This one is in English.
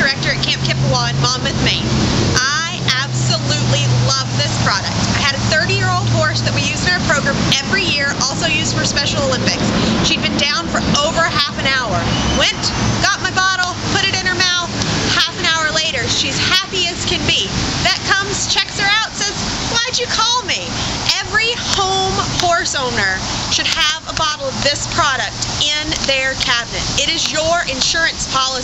director at Camp Kippewa in Monmouth, Maine. I absolutely love this product. I had a 30-year-old horse that we use in our program every year, also used for Special Olympics. She'd been down for over half an hour. Went, got my bottle, put it in her mouth. Half an hour later, she's happy as can be. That comes, checks her out, says, why'd you call me? Every home horse owner should have this product in their cabinet. It is your insurance policy.